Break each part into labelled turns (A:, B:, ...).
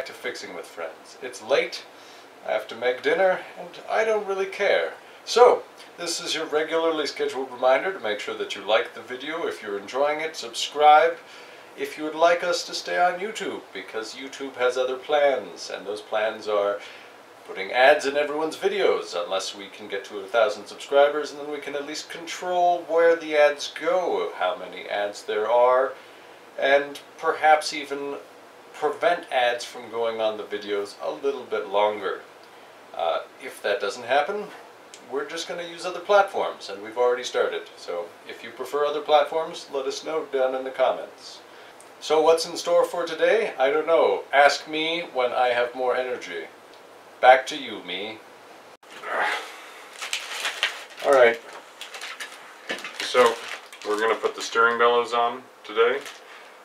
A: back to Fixing with Friends. It's late, I have to make dinner, and I don't really care. So, this is your regularly scheduled reminder to make sure that you like the video. If you're enjoying it, subscribe. If you would like us to stay on YouTube, because YouTube has other plans, and those plans are putting ads in everyone's videos, unless we can get to a thousand subscribers, and then we can at least control where the ads go, how many ads there are, and perhaps even prevent ads from going on the videos a little bit longer. Uh, if that doesn't happen, we're just going to use other platforms, and we've already started. So if you prefer other platforms, let us know down in the comments. So what's in store for today? I don't know. Ask me when I have more energy. Back to you, me.
B: Alright. So, we're going to put the steering bellows on today,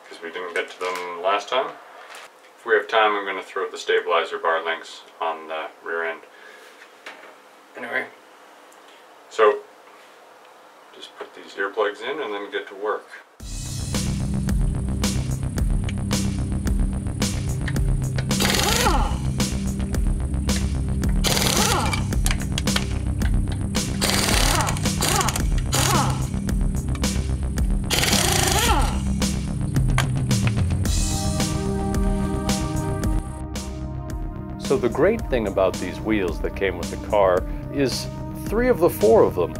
B: because we didn't get to them last time. If we have time, I'm going to throw the stabilizer bar links on the rear end. Anyway, so just put these earplugs in and then get to work.
A: So the great thing about these wheels that came with the car is three of the four of them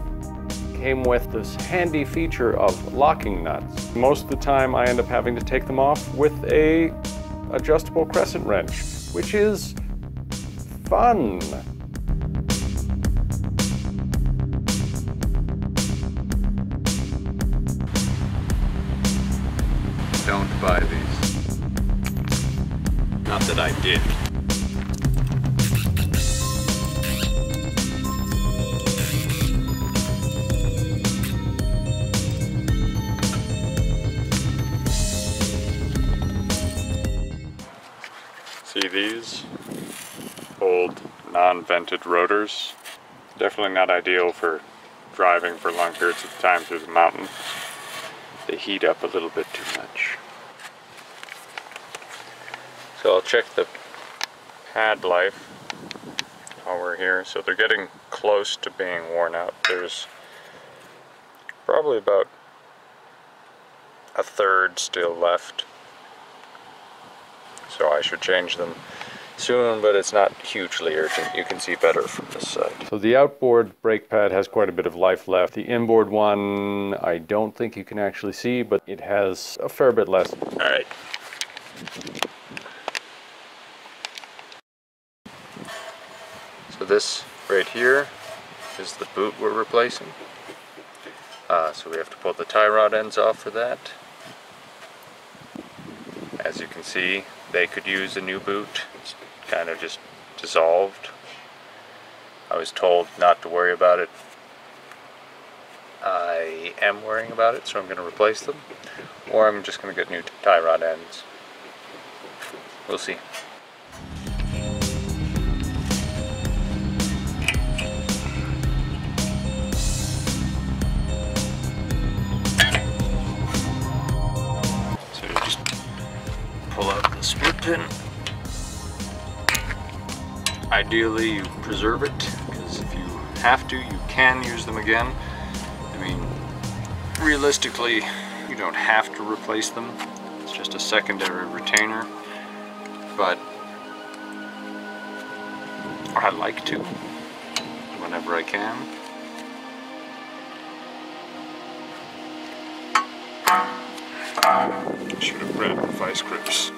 A: came with this handy feature of locking nuts. Most of the time I end up having to take them off with a adjustable crescent wrench, which is fun.
B: Don't buy these. Not that I did. See these old non-vented rotors? Definitely not ideal for driving for long periods of time through the mountains. They heat up a little bit too much. So I'll check the pad life while we're here. So they're getting close to being worn out. There's probably about a third still left. So I should change them soon, but it's not hugely urgent. You can see better from this side.
A: So the outboard brake pad has quite a bit of life left. The inboard one, I don't think you can actually see, but it has a fair bit less.
B: All right. So this right here is the boot we're replacing. Uh, so we have to pull the tie rod ends off for that. As you can see, they could use a new boot. It's kind of just dissolved. I was told not to worry about it. I am worrying about it, so I'm going to replace them. Or I'm just going to get new tie rod ends. We'll see. The split pin. Ideally, you preserve it because if you have to, you can use them again. I mean, realistically, you don't have to replace them. It's just a secondary retainer, but I like to whenever I can. Should have read the vice grips.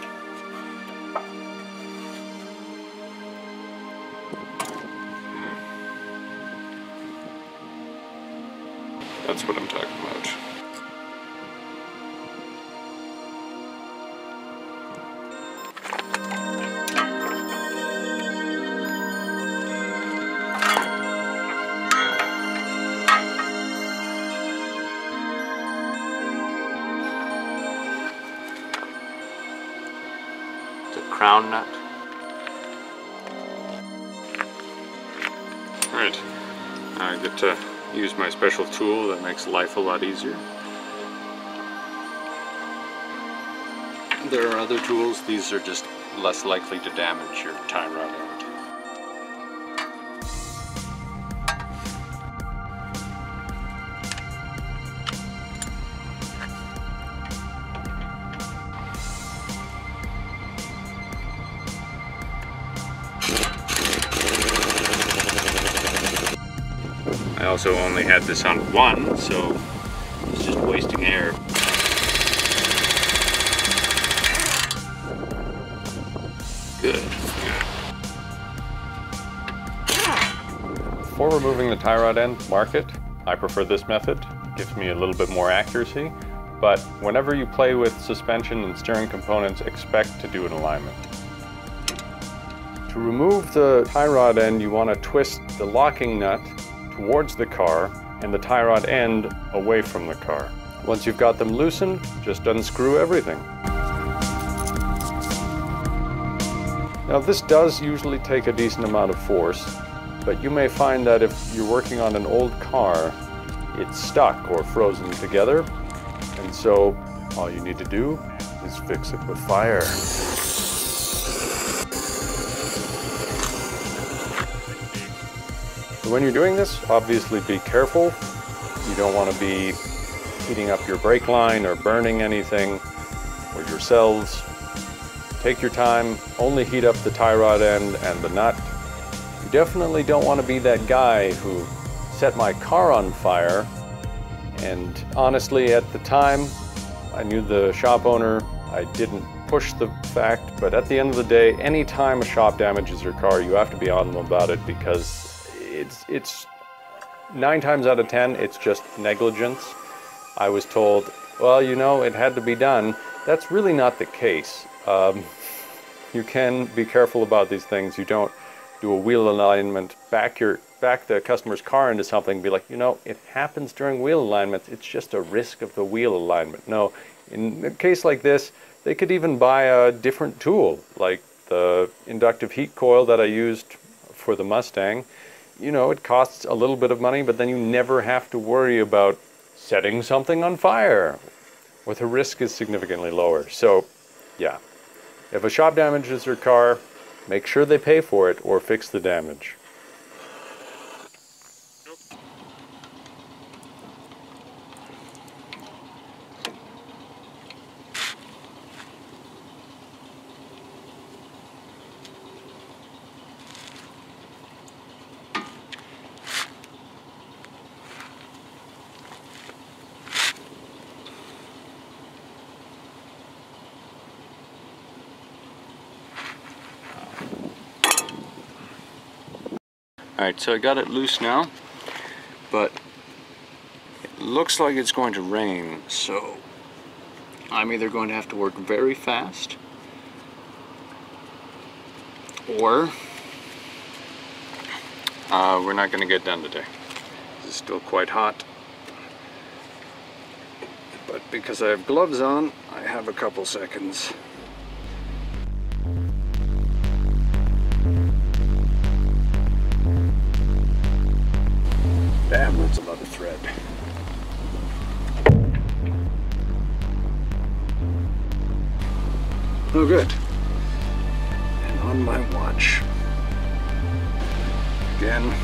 B: That's what I'm talking about. The crown nut. Use my special tool that makes life a lot easier. There are other tools, these are just less likely to damage your tie rod also only had this on one, so it's just wasting air. Good.
A: Removing the tie rod end, mark it. I prefer this method. Gives me a little bit more accuracy. But whenever you play with suspension and steering components, expect to do an alignment. To remove the tie rod end, you want to twist the locking nut towards the car and the tie rod end away from the car. Once you've got them loosened, just unscrew everything. Now this does usually take a decent amount of force, but you may find that if you're working on an old car, it's stuck or frozen together, and so all you need to do is fix it with fire. When you're doing this, obviously be careful. You don't want to be heating up your brake line or burning anything or yourselves. Take your time, only heat up the tie rod end and the nut. You definitely don't want to be that guy who set my car on fire. And honestly, at the time, I knew the shop owner. I didn't push the fact, but at the end of the day, anytime a shop damages your car, you have to be on them about it because it's it's nine times out of ten it's just negligence. I was told, well, you know, it had to be done. That's really not the case. Um, you can be careful about these things. You don't do a wheel alignment, back your back the customer's car into something, and be like, you know, it happens during wheel alignments. It's just a risk of the wheel alignment. No, in a case like this, they could even buy a different tool, like the inductive heat coil that I used for the Mustang you know, it costs a little bit of money, but then you never have to worry about setting something on fire, or the risk is significantly lower. So, yeah, if a shop damages your car, make sure they pay for it or fix the damage.
B: So I got it loose now, but it looks like it's going to rain, so I'm either going to have to work very fast or uh, we're not going to get done today. It's still quite hot. But because I have gloves on, I have a couple seconds. Thread. Oh, good. And on my watch. Again.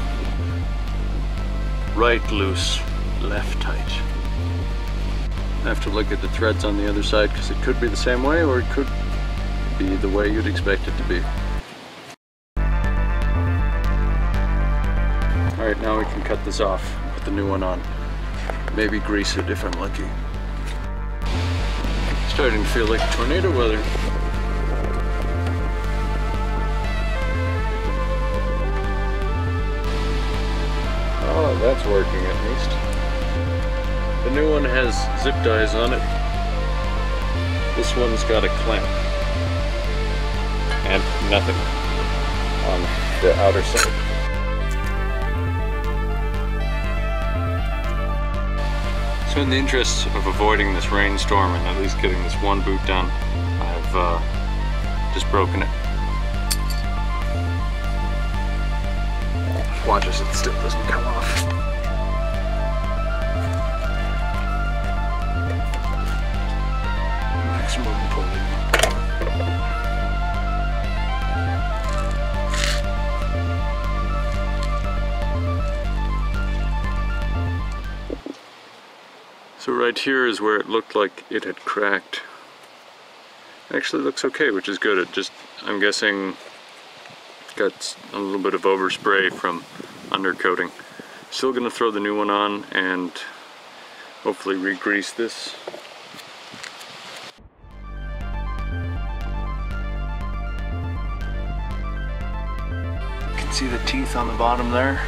B: Right loose, left tight. I have to look at the threads on the other side because it could be the same way or it could be the way you'd expect it to be. Alright, now we can cut this off, the new one on. Maybe grease it if I'm lucky. Starting to feel like tornado weather. Oh, that's working at least. The new one has zip ties on it. This one's got a clamp. And nothing on the outer side. So in the interest of avoiding this rainstorm and at least getting this one boot done, I've uh, just broken it. Watch as it still doesn't come off. Right here is where it looked like it had cracked. Actually looks okay, which is good. It just, I'm guessing, got a little bit of overspray from undercoating. Still gonna throw the new one on and hopefully re-grease this.
C: You can see the teeth on the bottom there.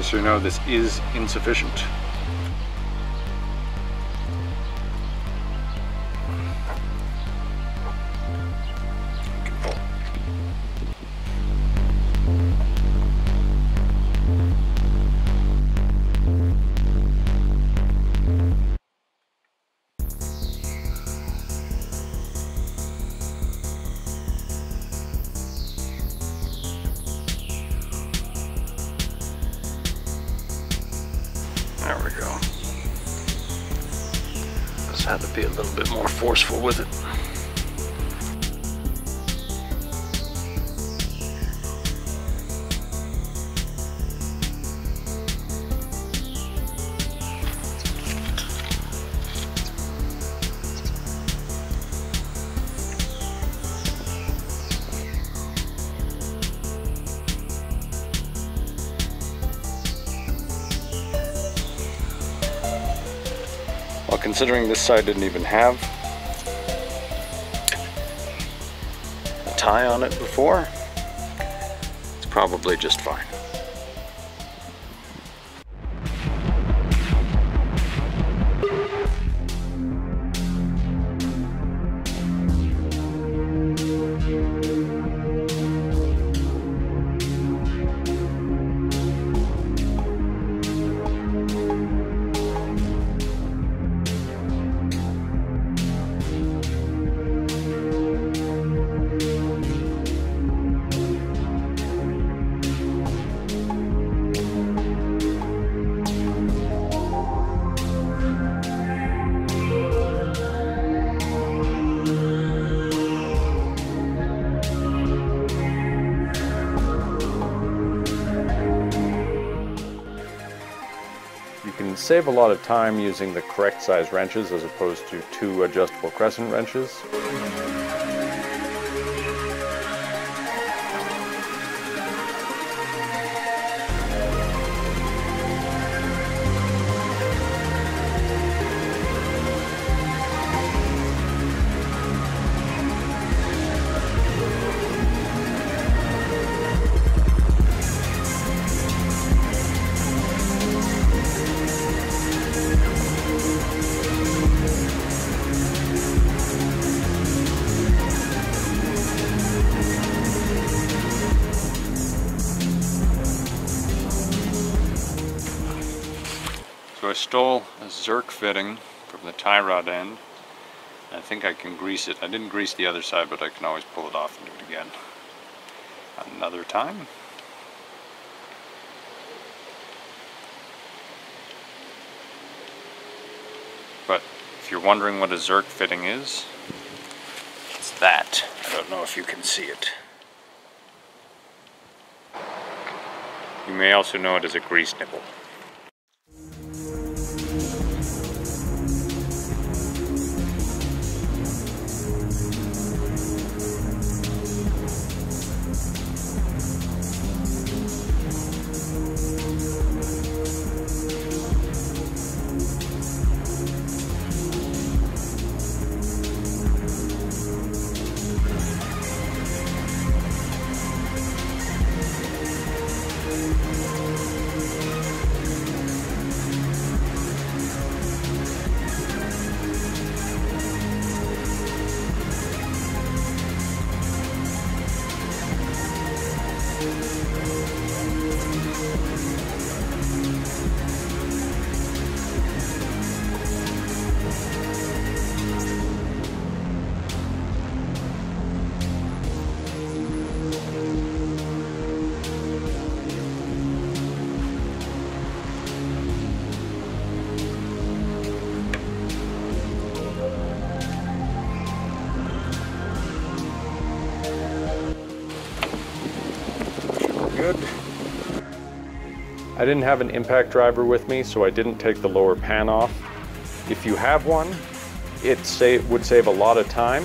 A: Just so you know, this is insufficient. Considering this side didn't even have a tie on it before, it's probably just fine. Save a lot of time using the correct size wrenches as opposed to two adjustable crescent wrenches.
B: Stole a Zerk fitting from the tie rod end. I think I can grease it. I didn't grease the other side, but I can always pull it off and do it again. Another time. But if you're wondering what a Zerk fitting is, it's that. I don't know if you can see it. You may also know it as a grease nipple. good.
A: I didn't have an impact driver with me, so I didn't take the lower pan off. If you have one, it would save a lot of time.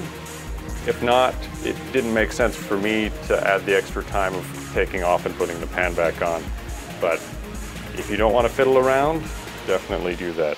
A: If not, it didn't make sense for me to add the extra time of taking off and putting the pan back on. But if you don't want to fiddle around, definitely do that.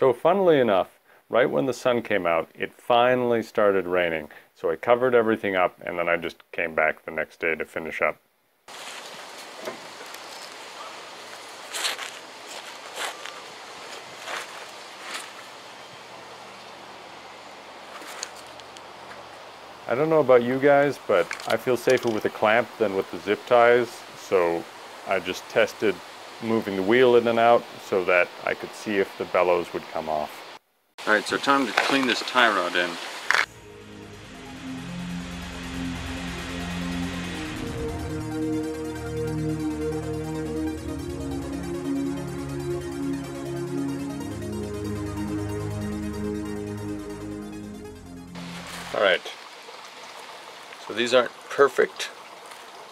A: So funnily enough, right when the sun came out, it finally started raining. So I covered everything up and then I just came back the next day to finish up. I don't know about you guys, but I feel safer with a clamp than with the zip ties. So I just tested moving the wheel in and out so that I could see if the bellows would come off.
B: Alright, so time to clean this tie rod end. Alright, so these aren't perfect,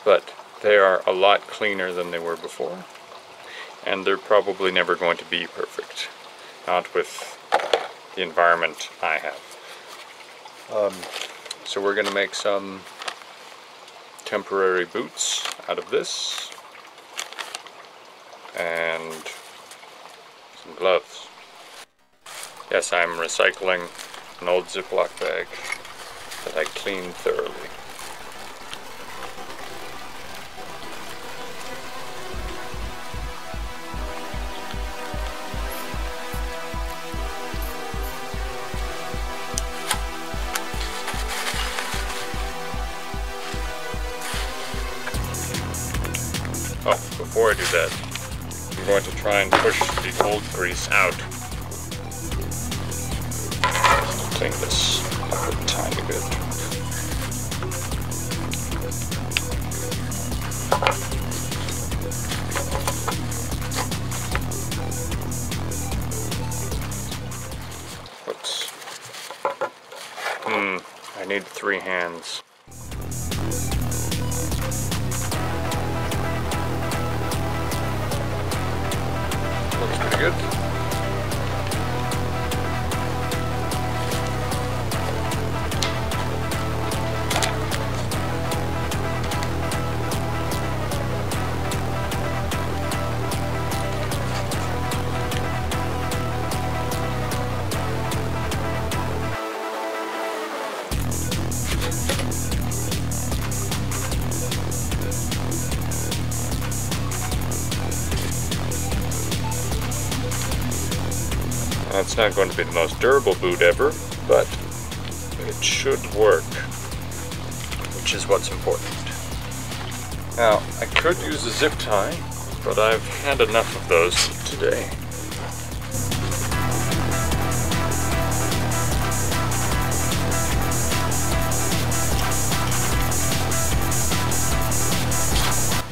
B: but they are a lot cleaner than they were before and they're probably never going to be perfect. Not with the environment I have. Um, so we're going to make some temporary boots out of this and some gloves. Yes, I'm recycling an old Ziploc bag that I cleaned thoroughly. Before I do that, I'm going to try and push the old grease out. Clean this a tiny bit. Whoops. Hmm, I need three hands. Not going to be the most durable boot ever, but it should work, which is what's important. Now, I could use a zip tie, but I've had enough of those today.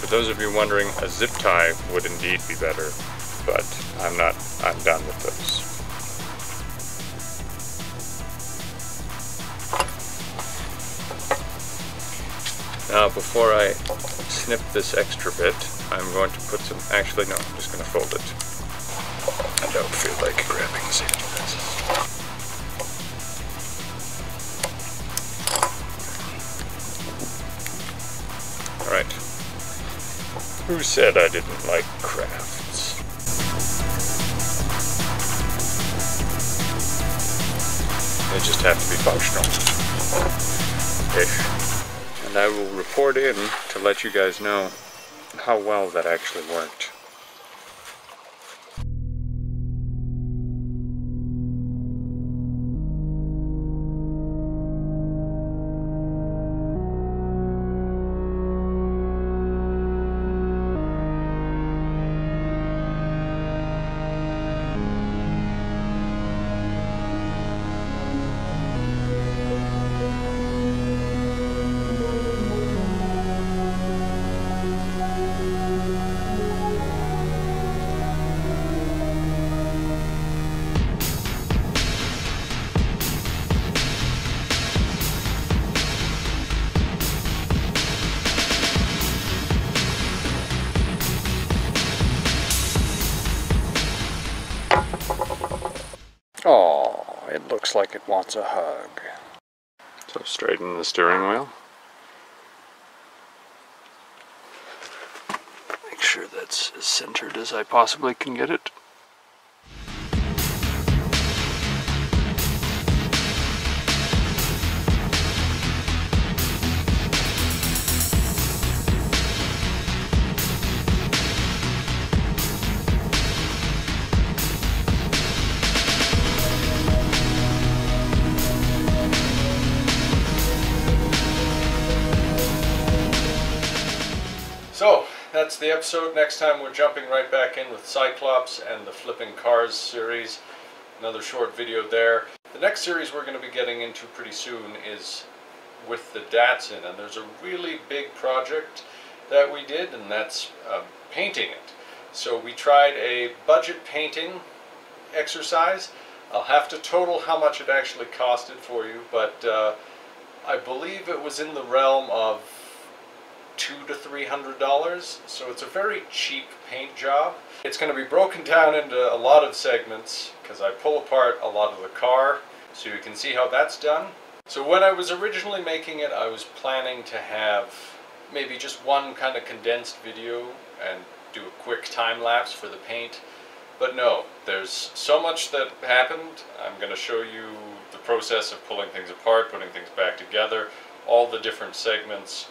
B: For those of you wondering, a zip tie would indeed be better, but I'm not, I'm done with those. Now before I snip this extra bit, I'm going to put some, actually no, I'm just going to fold it. I don't feel like grabbing safety lenses. Alright. Who said I didn't like crafts? They just have to be functional. Ish. I will report in to let you guys know how well that actually worked.
D: Like it wants a hug.
B: So straighten the steering wheel.
D: Make sure that's as centered as I possibly can get it.
A: Episode. Next time we're jumping right back in with Cyclops and the Flipping Cars series. Another short video there. The next series we're going to be getting into pretty soon is with the Datsun, and there's a really big project that we did, and that's um, painting it. So we tried a budget painting exercise. I'll have to total how much it actually costed for you, but uh, I believe it was in the realm of two to three hundred dollars. So it's a very cheap paint job. It's going to be broken down into a lot of segments because I pull apart a lot of the car so you can see how that's done. So when I was originally making it, I was planning to have maybe just one kind of condensed video and do a quick time lapse for the paint. But no, there's so much that happened. I'm going to show you the process of pulling things apart, putting things back together, all the different segments,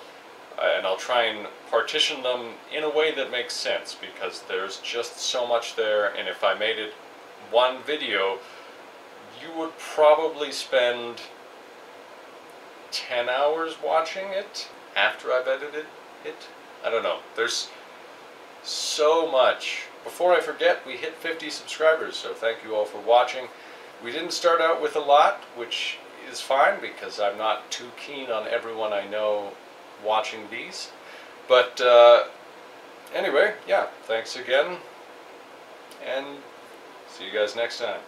A: and I'll try and partition them in a way that makes sense because there's just so much there, and if I made it one video, you would probably spend 10 hours watching it after I've edited it. I don't know. There's so much. Before I forget, we hit 50 subscribers, so thank you all for watching. We didn't start out with a lot, which is fine because I'm not too keen on everyone I know watching these. But uh, anyway, yeah, thanks again, and see you guys next time.